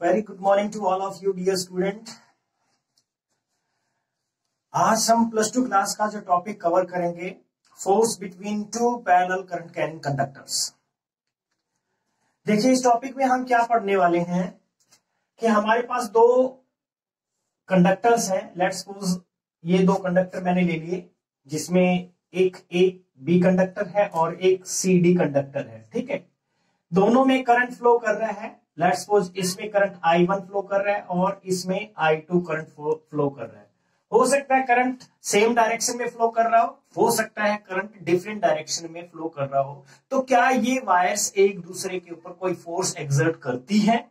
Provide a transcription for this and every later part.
Very good morning to all of you dear student आज हम plus two class का जो टॉपिक कवर करेंगे force between two parallel current carrying conductors देखिए, इस टॉपिक में हम क्या पढ़ने वाले हैं कि हमारे पास दो कंडक्टर्स हैं। लेट्स सपोज़ ये दो कंडक्टर मैंने ले लिए, जिसमें एक ए बी कंडक्टर है और एक सी डी कंडक्टर है, ठीक है? दोनों में करंट फ्लो कर रहा है लेट्स सपोज़ इसमें करंट आई वन फ्लो कर रहा है और इसमें आई टू करंट फ्लो कर रहा है। हो सकता है करंट सेम डायरेक्शन में फ्लो कर रहा हो हो सकता है करंट डिफरेंट डायरेक्शन में फ्लो कर रहा हो। तो क्या ये वायर्स एक दूसरे के ऊपर कोई फोर्स एग्जर्ट करती है?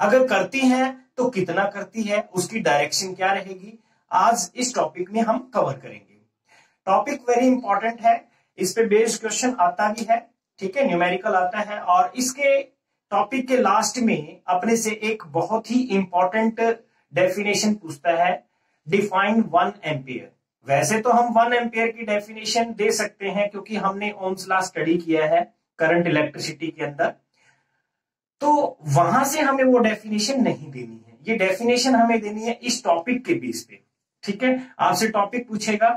अगर करती हैं तो कितना करती है? उसकी डायरेक्शन क्या रहेगी? आज इस टॉपिक में हम कवर करेंगे। टॉपिक वेरी इंपॉर्टेंट है। इस पे बेस्ड क्वेश्चन आता भी है, ठीक है? न्यूमेरिकल आता है और इसके टॉपिक के लास्ट में अपने से एक बहुत ही इंपॉर्टेंट डेफिनेशन पूछता है डिफाइन वन एम्पियर वैसे तो हम वन एम्पियर की डेफिनेशन दे सकते हैं क्योंकि हमने ओम्स ला स्टडी किया है करंट इलेक्ट्रिसिटी के अंदर। तो वहाँ से हमें वो डेफिनेशन नहीं देनी है। ये डेफिनेशन हमें देनी है इस टॉपिक के बेस पे। ठीक है? आपसे टॉपिक पूछेगा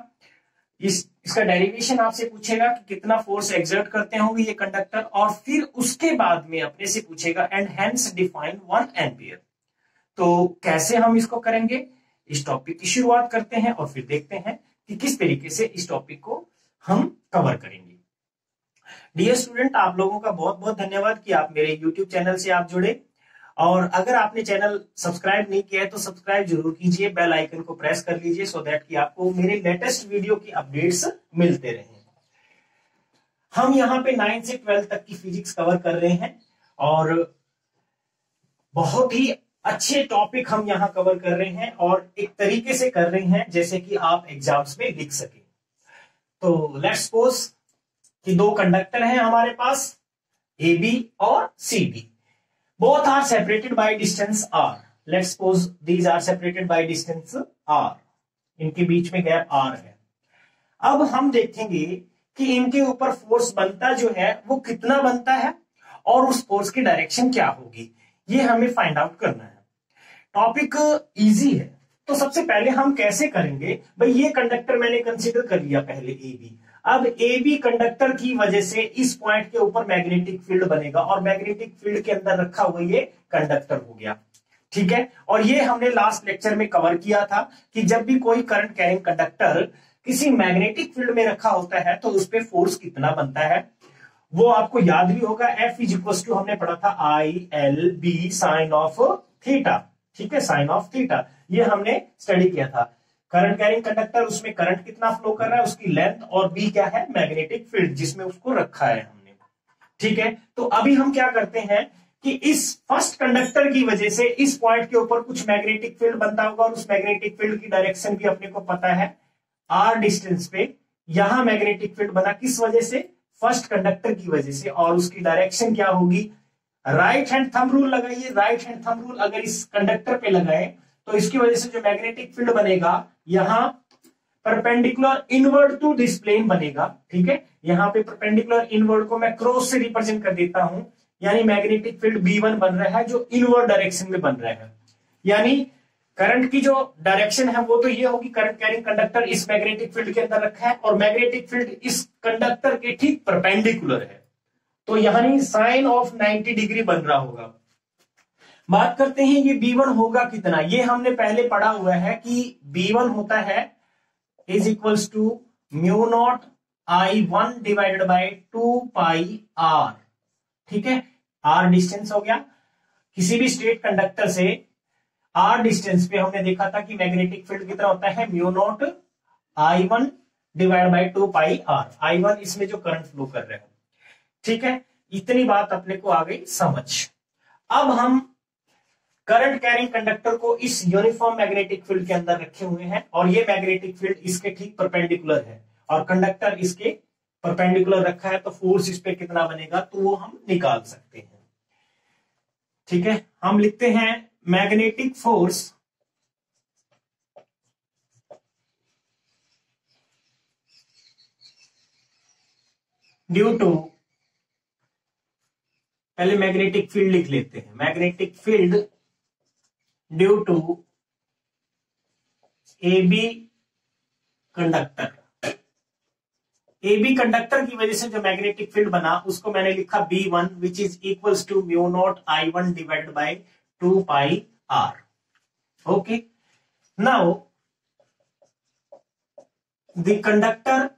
इस, इसका डेरिवेशन आपसे पूछेगा कि कितना फोर्स एग्जर्ट करते होंगे ये कंडक्टर और फिर उसके बाद में अपने से पूछेगा and hence define one ampere तो कैसे हम इसको करेंगे? इस टॉपिक की शुरुआत करते हैं और फिर देखते हैं कि किस तरीके से इस टॉपिक को हम कवर करेंगे। डियर स्टूडेंट आप लोगों का बहुत बहुत धन्यवाद कि आप मेरे यूट्यूब चैनल से आप जुड़े। और अगर आपने चैनल सब्सक्राइब नहीं किया है तो सब्सक्राइब ज़रूर कीजिए, बेल आइकन को प्रेस कर लीजिए सो दैट कि आपको मेरे लेटेस्ट वीडियो की अपडेट्स मिलते रहे। हम यहाँ पे नाइन्थ से ट्वेल्थ तक की फिजिक्स कवर कर रहे हैं, और बहुत ही अच्छे टॉपिक हम यहाँ कवर कर रहे हैं, और एक तरीके से कर रहे हैं, जैसे कि आप एग्ज़ाम्स में लिख सके। तो लेट्स सपोज़ कि दो कंडक्टर हैं हमारे पास ए बी और C D both are separated by distance r. Let's suppose these are separated by distance r. इनके बीच में गैप r है। अब हम देखेंगे कि इनके ऊपर फोर्स बनता जो है, वो कितना बनता है और उस फोर्स की डायरेक्शन क्या होगी। ये हमें फाइंड आउट करना है। टॉपिक इजी है। तो सबसे पहले हम कैसे करेंगे? भाई, ये कंडक्टर मैंने कंसिडर कर लिया पहले ए बी अब ए बी कंडक्टर की वजह से इस पॉइंट के ऊपर मैग्नेटिक फ़ील्ड बनेगा और मैग्नेटिक फ़ील्ड के अंदर रखा हुआ ये कंडक्टर हो गया। ठीक है? और ये हमने लास्ट लेक्चर में कवर किया था कि जब भी कोई करंट कैरिंग कंडक्टर किसी मैग्नेटिक फ़ील्ड में रखा होता है तो उस पर फोर्स कितना बनता है? वो आपको याद भी होगा एफ़ इज़ इक्वल टू हमने पढ़ा था I L B sine of theta ठीक है? साइन ऑफ़ थीटा ये हमने स्टडी किया था। करंट कैरिंग कंडक्टर, उसमें करंट कितना फ्लो कर रहा है, उसकी लेंथ और बी क्या है? मैग्नेटिक फ़ील्ड जिसमें उसको रखा है हमने। ठीक है? तो अभी हम क्या करते हैं कि इस फ़र्स्ट कंडक्टर की वजह से इस पॉइंट के ऊपर कुछ मैग्नेटिक फ़ील्ड बनता होगा और उस मैग्नेटिक फ़ील्ड की डायरेक्शन भी अपने को पता है। आर डिस्टेंस पे यहाँ मैग्नेटिक फ़ील्ड बना किस वजह से? फ़र्स्ट कंडक्टर की वजह से। और उसकी डायरेक्शन क्या होगी? राइट हैंड थंब रूल लगाइए। राइट हैंड थंब रूल अगर इस कंडक्टर पे लगाए तो इसकी वजह से जो मैग्नेटिक फ़ील्ड बनेगा, यहाँ perpendicular inward to this plane बनेगा, ठीक है? यहाँ पे परपेंडिकुलर इनवर्ड को मैं क्रॉस से रिप्रेजेंट कर देता हूँ, यानी मैग्नेटिक फ़ील्ड बी वन बन रहा है, जो इनवर्ड डायरेक्शन में बन रहा है। यानी करंट की जो डायरेक्शन है, वो तो ये होगी करंट कैरिंग कंडक्टर इस मैग्नेटिक फ़ील्ड के अंदर रखा है, और मैग्नेटिक फ़ील्ड इस कंडक्टर के ठीक परपेंडिकुलर है। तो यानी साइन ऑफ़ 90 डिग्री बन रहा होगा। बात करते हैं ये बी वन होगा कितना। ये हमने पहले पढ़ा हुआ है कि B1 होता है is equals to mu naught I one divided by two pi R ठीक है? आर डिस्टेंस हो गया। किसी भी स्टेट कंडक्टर से आर डिस्टेंस पे हमने देखा था कि मैग्नेटिक फ़ील्ड कितना होता है? Mu naught I one divide by two pi R I one इसमें जो करंट फ्लो कर रहे हो। ठीक है? इतनी बात अपने को आ गई समझ। अब हम करंट कैरिंग कंडक्टर को इस यूनिफॉर्म मैग्नेटिक फ़ील्ड के अंदर रखे हुए हैं और ये मैग्नेटिक फ़ील्ड इसके ठीक परपेंडिकुलर है। और कंडक्टर इसके परपेंडिकुलर रखा है तो फोर्स इस पे कितना बनेगा तो वो हम निकाल सकते हैं। ठीक है, हम लिखते हैं मैग्नेटिक फोर्स ड्यू टू पहले मैग्नेटिक फ़ील्ड लिख लेते हैं। Magnetic field to A B conductor B conductor की वजह से जो मैग्नेटिक फ़ील्ड बना, उसको मैंने लिखा B one which is equals to mu naught I one divide by two pi R okay now the conductor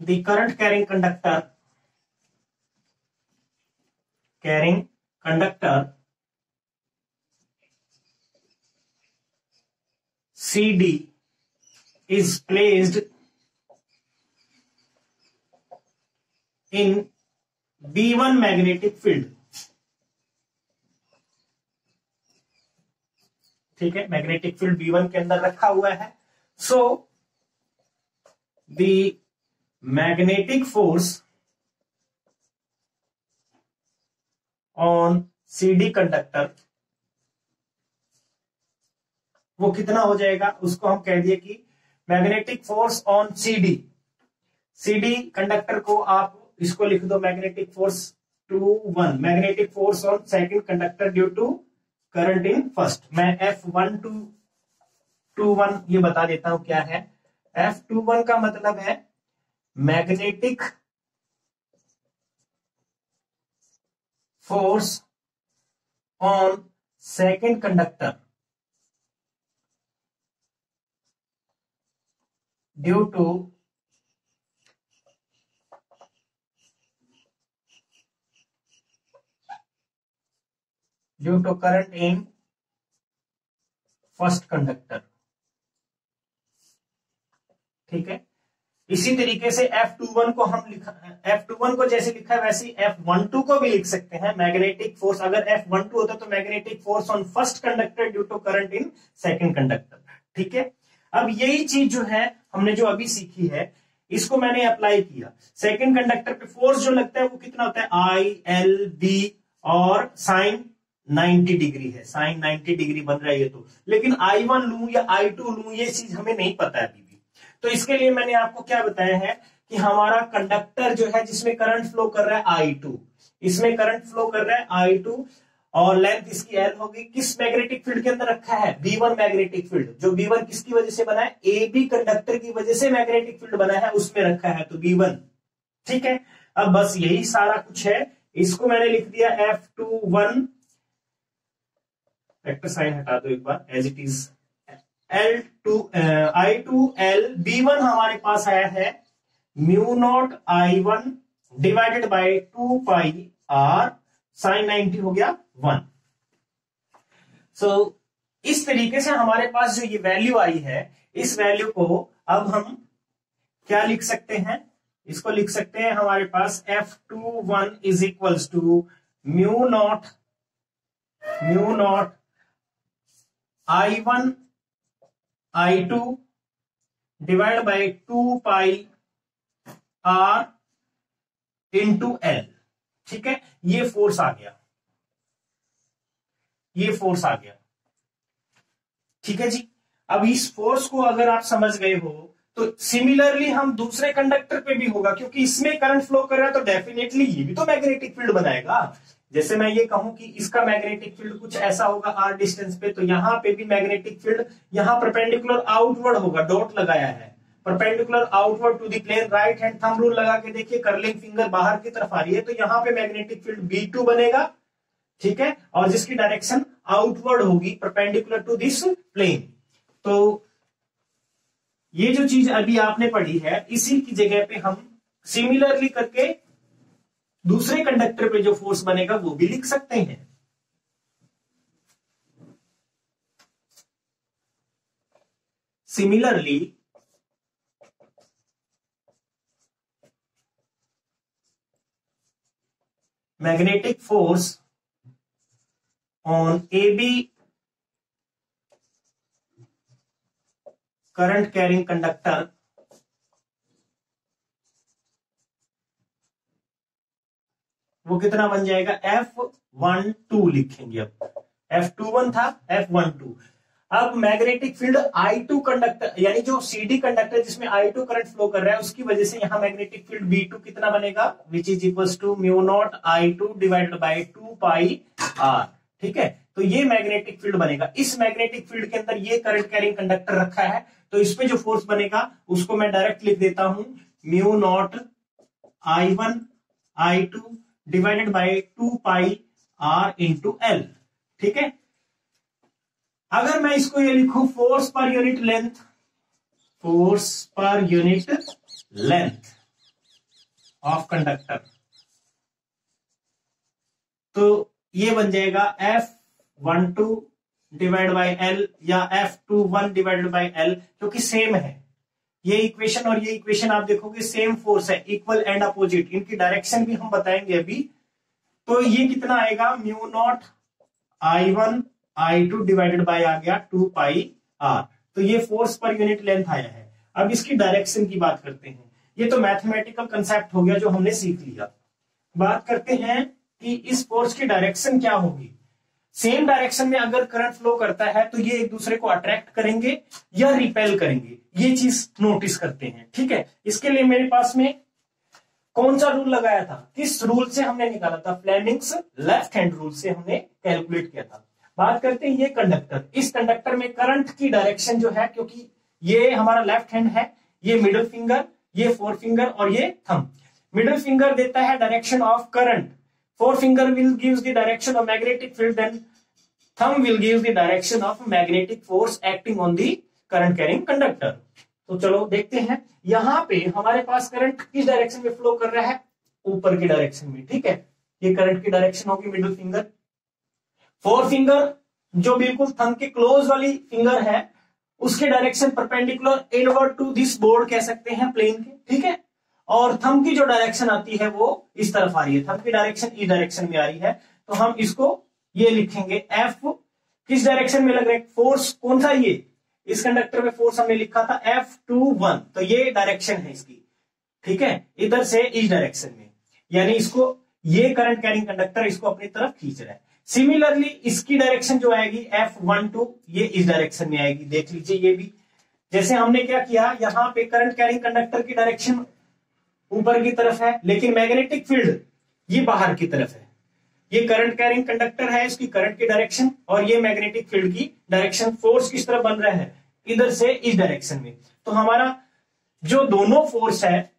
the current carrying conductor carrying conductor CD is placed in B1 magnetic field. ठीक है magnetic field B1 के अंदर रखा हुआ है so the magnetic force on CD conductor वो कितना हो जाएगा उसको हम कह दिए कि magnetic force on CD CD conductor को आप इसको लिख दो magnetic force two one magnetic force on second conductor due to current in first मैं F one two two one ये बता देता हूँ क्या है। एफ़ टू वन का मतलब है magnetic force on second conductor due to due to current in first conductor ठीक है? इसी तरीके से F21 को हम लिखा F21 को जैसे लिखा है वैसे F12 को भी लिख सकते हैं। मैग्नेटिक फोर्स अगर F12 होता तो magnetic force on first conductor due to current in second conductor ठीक है? अब यही चीज़ जो है, हमने जो अभी सीखी है, इसको मैंने अप्लाई किया। सेकंड कंडक्टर पे फोर्स जो लगता है, वो कितना होता है? आई एल बी और साइन 90 डिग्री है। साइन 90 डिग्री बन रहा है ये तो। लेकिन आई वन लू या आई टू लू, ये चीज़ हमें नहीं पता है अभी भी। तो इसके लिए मैंने आपको क्या बताया है कि हमारा कंडक्टर जो है, जिसमें करंट फ्लो कर रहा है आई टू इसमें करंट फ्लो कर रहा है आई टू और लेंथ इसकी एल होगी। किस मैग्नेटिक फ़ील्ड के अंदर रखा है? बी वन मैग्नेटिक फ़ील्ड जो बी वन किसकी वजह से बना है? ए बी कंडक्टर की वजह से मैग्नेटिक फ़ील्ड बना है, उसमें रखा है। तो बी वन ठीक है? अब बस यही सारा कुछ है। इसको मैंने लिख दिया F two one vector sign हटा दो एक बार। As it is L two I two L B one हमारे पास आया है। Mu naught I one divided by two pi R sine ninety हो गया। वन। सो so, इस तरीके से हमारे पास जो ये वैल्यू आई है इस वैल्यू को अब हम क्या लिख सकते हैं? इसको लिख सकते हैं हमारे पास F two one is equals to mu naught mu naught I one I two divide by two pi R into L ठीक है? ये फोर्स आ गया। ये फोर्स आ गया। ठीक है जी? अब इस फोर्स को अगर आप समझ गए हो तो सिमिलरली हम दूसरे कंडक्टर पे भी होगा, क्योंकि इसमें करंट फ्लो कर रहा है तो डेफिनेटली ये भी तो मैग्नेटिक फ़ील्ड बनाएगा। जैसे मैं ये कहूँ कि इसका मैग्नेटिक फ़ील्ड कुछ ऐसा होगा आर डिस्टेंस पे तो यहाँ पे भी मैग्नेटिक फ़ील्ड यहाँ परपेंडिकुलर आउटवर्ड होगा डॉट लगाया है। Perpendicular outward to the plane right hand thumb rule लगा के देखिए करलिंग फिंगर बाहर की तरफ़ आ रही है तो यहाँ पे मैग्नेटिक फ़ील्ड बी टू बनेगा। ठीक है? और जिसकी डायरेक्शन आउटवर्ड होगी परपेंडिकुलर टू दिस प्लेन तो ये जो चीज़ अभी आपने पढ़ी है, इसी की जगह पे हम सिमिलरली करके दूसरे कंडक्टर पे जो फोर्स बनेगा, वो भी लिख सकते हैं। Similarly magnetic force on AB current carrying conductor, वो कितना बन जाएगा? एफ़ वन टू लिखेंगे अब। एफ़ टू वन था एफ़ वन टू अब मैग्नेटिक फ़ील्ड I2 कंडक्टर यानी जो CD कंडक्टर जिसमें I2 करंट फ्लो कर रहा है, उसकी वजह से यहाँ मैग्नेटिक फ़ील्ड B2 कितना बनेगा? Which is equal to mu naught I two divided by two pi R ठीक है? तो ये मैग्नेटिक फ़ील्ड बनेगा। इस मैग्नेटिक फ़ील्ड के अंदर ये करंट कैरिंग कंडक्टर रखा है तो इस पे जो फोर्स बनेगा, उसको मैं डायरेक्ट लिख देता हूँ। Mu naught I one I two divided by two pi R into L ठीक है? अगर मैं इसको ये लिखूं force per unit length force per unit length of conductor तो ये बन जाएगा F one two divide by L या F two one divided by L क्योंकि सेम है। ये इक्वेशन और ये इक्वेशन आप देखोगे सेम फोर्स है इक्वल एंड अपोजिट इनकी डायरेक्शन भी हम बताएँगे अभी। तो ये कितना आएगा? Mu naught I one I two divided by आ गया टू पाई आर तो ये फोर्स पर यूनिट लेंथ आया है। अब इसकी डायरेक्शन की बात करते हैं। ये तो मैथमेटिकल कंसेप्ट हो गया जो हमने सीख लिया। बात करते हैं कि इस फोर्स की डायरेक्शन क्या होगी? सेम डायरेक्शन में अगर करंट फ्लो करता है तो ये एक दूसरे को अट्रैक्ट करेंगे या रिपेल करेंगे। ये चीज़ नोटिस करते हैं, ठीक है? इसके लिए मेरे पास में कौन सा रूल लगाया था? किस रूल से हमने निकाला था? फ्लैमिंग्स लेफ़्ट हैंड रूल से हमने कैलकुलेट किया था। बात करते हैं ये कंडक्टर इस कंडक्टर में करंट की डायरेक्शन जो है, क्योंकि ये हमारा लेफ़्ट हैंड है, ये मिडिल फिंगर ये फोर फिंगर और ये थम मिडिल फिंगर देता है direction of current four finger will gives the direction of magnetic field then thumb will gives the direction of magnetic force acting on the current carrying conductor तो चलो देखते हैं। यहाँ पे हमारे पास करंट किस डायरेक्शन में फ्लो कर रहा है? ऊपर की डायरेक्शन में, ठीक है? ये करंट की डायरेक्शन होगी मिडिल फिंगर फोर फिंगर जो बिल्कुल थंब के क्लोज वाली फिंगर है, उसके direction perpendicular inward to this board कह सकते हैं प्लेन के, ठीक है? और थम की जो डायरेक्शन आती है वो इस तरफ़ आ रही है। थम की डायरेक्शन इस डायरेक्शन में आ रही है। तो हम इसको ये लिखेंगे एफ़ किस डायरेक्शन में लग रहा फोर्स कौन सा ये? इस कंडक्टर में फोर्स हमने लिखा था एफ़ टू वन तो ये डायरेक्शन है इसकी। ठीक है? इधर से इस डायरेक्शन में। यानी इसको, ये करंट कैरिंग कंडक्टर इसको अपनी तरफ़ खींच रहा है। सिमिलरली इसकी डायरेक्शन जो आएगी एफ़ वन टू ये इस डायरेक्शन में आएगी। देख लीजिए ये भी। जैसे हमने क्या किया? यहाँ पे करंट कैरिंग कंडक्टर की डायरेक्शन ऊपर की तरफ़ है, लेकिन मैग्नेटिक फ़ील्ड ये बाहर की तरफ़ है। ये करंट कैरिंग कंडक्टर है, इसकी करंट की डायरेक्शन और ये मैग्नेटिक फ़ील्ड की डायरेक्शन फोर्स किस तरह बन रहा है? इधर से इस डायरेक्शन में। तो हमारा जो दोनों फोर्स है,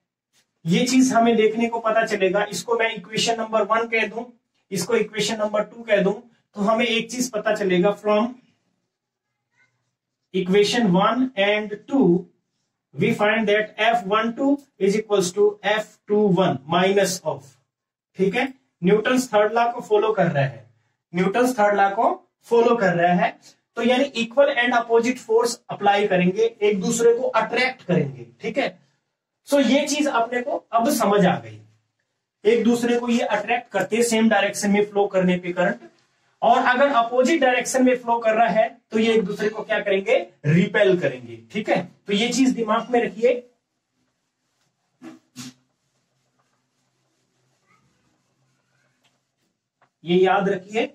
ये चीज़ हमें देखने को पता चलेगा। इसको मैं इक्वेशन नंबर वन कह दूँ, इसको इक्वेशन नंबर टू कह दूँ तो हमें एक चीज़ पता चलेगा from equation one and two one two is equals to F two one minus of ठीक है? न्यूटन थर्ड लॉ को फॉलो कर रहा है। न्यूटन थर्ड लॉ को फॉलो कर रहा है। तो यानी equal and opposite force apply करेंगे, एक दूसरे को अट्रैक्ट करेंगे। ठीक है? सो ये चीज़ अपने को अब समझ आ गई। एक दूसरे को ये अट्रैक्ट करते सेम डायरेक्शन में फ्लो करने पे करंट और अगर अपोजिट डायरेक्शन में फ्लो कर रहा है तो ये एक दूसरे को क्या करेंगे? रिपेल करेंगे, ठीक है? तो ये चीज़ दिमाग में रखिए। ये याद रखिए।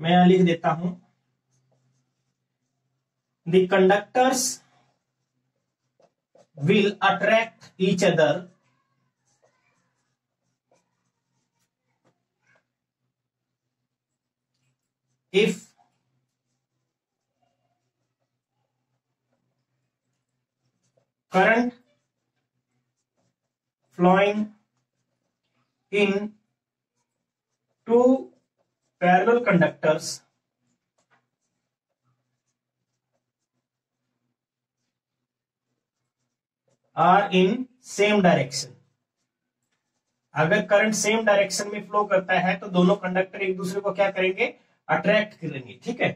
मैं यहाँ लिख देता हूँ। The conductors will attract each other if current flowing in two parallel conductors are in same direction अगर करंट सेम डायरेक्शन में फ्लो करता है तो दोनों कंडक्टर एक दूसरे को क्या करेंगे अट्रैक्ट करेंगे, ठीक है?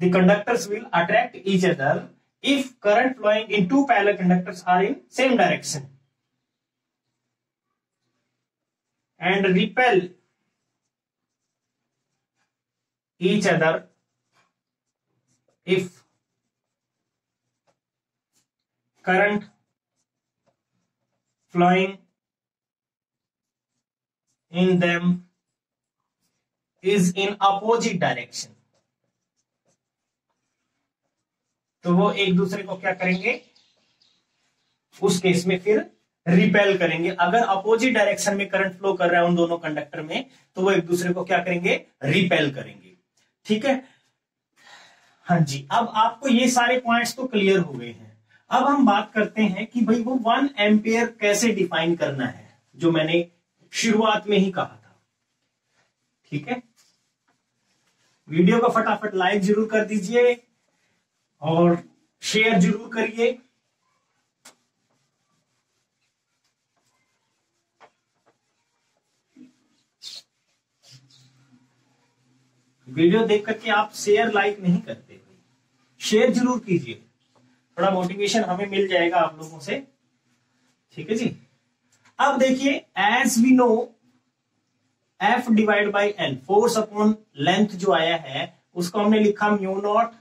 The conductors will attract each other if current flowing in two parallel conductors are in same direction and repel each other if current flowing in them is in opposite direction तो वो एक दूसरे को क्या करेंगे? उस केस में फिर रिपेल करेंगे। अगर अपोजिट डायरेक्शन में करंट फ्लो कर रहा है उन दोनों कंडक्टर में तो वो एक दूसरे को क्या करेंगे? रिपेल करेंगे। ठीक है? हाँ जी, अब आपको ये सारे पॉइंट्स तो क्लियर हो गए हैं। अब हम बात करते हैं कि भाई वो वन एम्पेयर कैसे डिफाइन करना है, जो मैंने शुरुआत में ही कहा था। ठीक है? वीडियो को फटाफट लाइक ज़रूर कर दीजिए और शेयर ज़रूर करिए। वीडियो देख करके आप शेयर, लाइक नहीं करते। शेयर ज़रूर कीजिए। थोड़ा मोटिवेशन हमें मिल जाएगा आप लोगों से। ठीक है जी? अब देखिए as we know F divide by L force upon length जो आया है, उसको हमने लिखा mu naught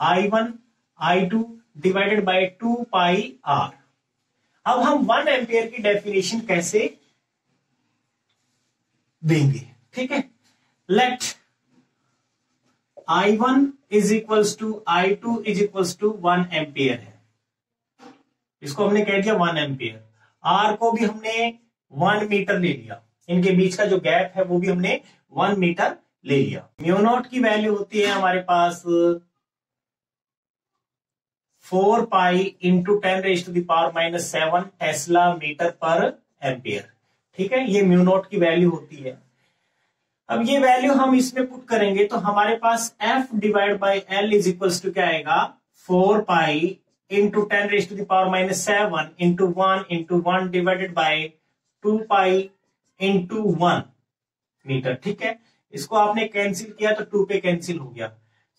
I one I two divided by two pi R अब हम वन एम्पियर की डेफिनेशन कैसे देंगे? ठीक है? Let I one is equals to I two is equals to one ampere है। इसको हमने कह दिया वन एम्पियर आर को भी हमने वन मीटर ले लिया। इनके बीच का जो गैप है, वो भी हमने वन मीटर ले लिया। म्योनोट की वैल्यू होती है हमारे पास four pi into ten raise to the power minus seven tesla metre per ampere ठीक है? ये म्यूनोट की वैल्यू होती है। अब ये वैल्यू हम इसमें पुट करेंगे तो हमारे पास F divide by L is equal to क्या आएगा? Four pi into ten raise to the power minus seven into one into one divided by two pi into one metre ठीक है? इसको आपने कैंसिल किया तो टू पे कैंसिल हो गया।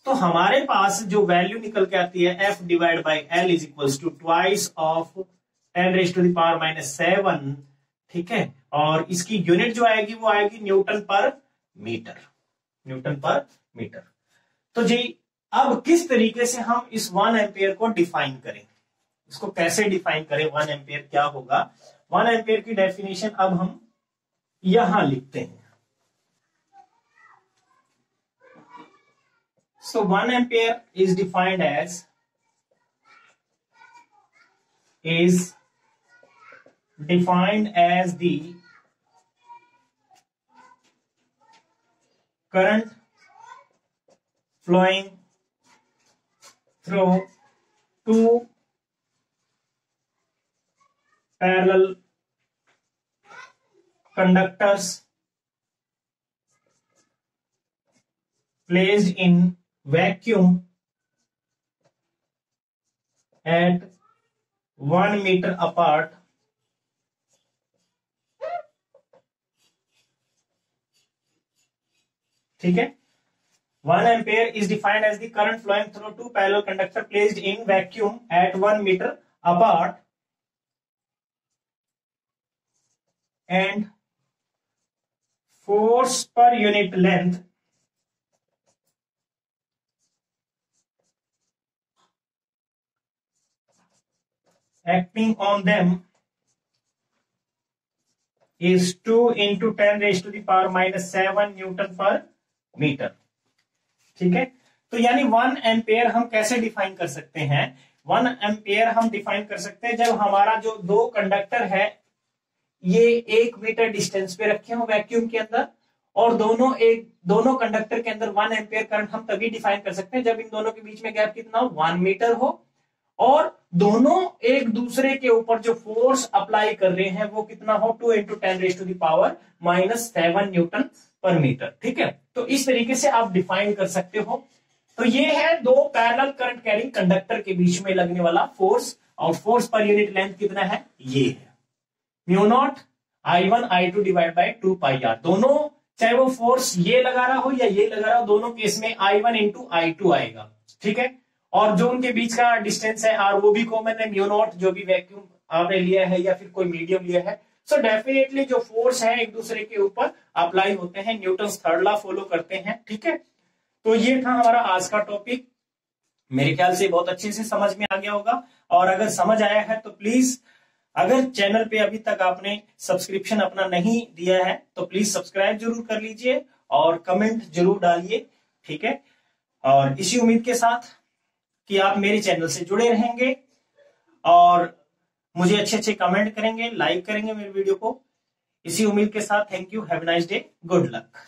तो हमारे पास जो वैल्यू निकल के आती है F divide by L is equal to twice of ten raise to the power minus seven ठीक है? और इसकी यूनिट जो आएगी, वो आएगी Newton per metre Newton per metre तो जी, अब किस तरीके से हम इस वन एम्पियर को डिफाइन करें? इसको कैसे डिफाइन करें? वन एम्पियर क्या होगा? वन एम्पियर की डेफिनेशन अब हम यहाँ लिखते हैं। So one ampere is defined as is defined as the current flowing through two parallel conductors placed in vacuum at 1 meter apart. ठीक है? One ampere is defined as the current flowing through two parallel conductor placed in vacuum at one metre apart and force per unit length on them is 2 into 10 raised to the power minus 7 newton per metre ठीक है? तो यानी one ampere हम कैसे define कर सकते हैं? One ampere हम डिफाइन कर सकते हैं जब हमारा जो दो कंडक्टर है ये एक मीटर डिस्टेंस पे रखे हो वैक्यूम के अंदर, और दोनों एक, दोनों कंडक्टर के अंदर वन एम्पेयर करंट हम तभी डिफाइन कर सकते हैं जब इन दोनों के बीच में गैप कितना हो, वन मीटर हो। और दोनों एक दूसरे के ऊपर जो फोर्स अप्लाई कर रहे हैं वो कितना हो, two into ten raise to the power minus seven newton per metre ठीक है? तो इस तरीके से आप डिफाइन कर सकते हो। तो ये है दो पैरल करंट कैरिंग कंडक्टर के बीच में लगने वाला फोर्स और फोर्स पर यूनिट लेंथ कितना है? ये है। Mu naught I one I two divide by two pi R दोनों, चाहे वो फोर्स ये लगा रहा हो या ये लगा रहा हो, दोनों केस में I one into I two आएगा। ठीक है? और जो उनके बीच का डिस्टेंस है आर वो भी कॉमन है, म्यू नॉट, जो भी वैक्यूम आपने लिया है या फिर कोई मीडियम लिया है। सो so डेफिनेटली जो फोर्स है एक दूसरे के ऊपर अप्लाई होते हैं न्यूटन थर्ड लॉ फॉलो करते हैं। ठीक है? तो ये था हमारा आज का टॉपिक मेरे ख्याल से बहुत अच्छे से समझ में आ गया होगा। और अगर समझ आया है तो प्लीज़ अगर चैनल पे अभी तक आपने सब्सक्रिप्शन अपना नहीं दिया है तो प्लीज़ सब्सक्राइब ज़रूर कर लीजिए और कमेंट ज़रूर डालिए, ठीक है? और इसी उम्मीद के साथ कि आप मेरे चैनल से जुड़े रहेंगे और मुझे अच्छे अच्छे कमेंट करेंगे लाइक करेंगे मेरे वीडियो को। इसी उम्मीद के साथ thank you have nice day good luck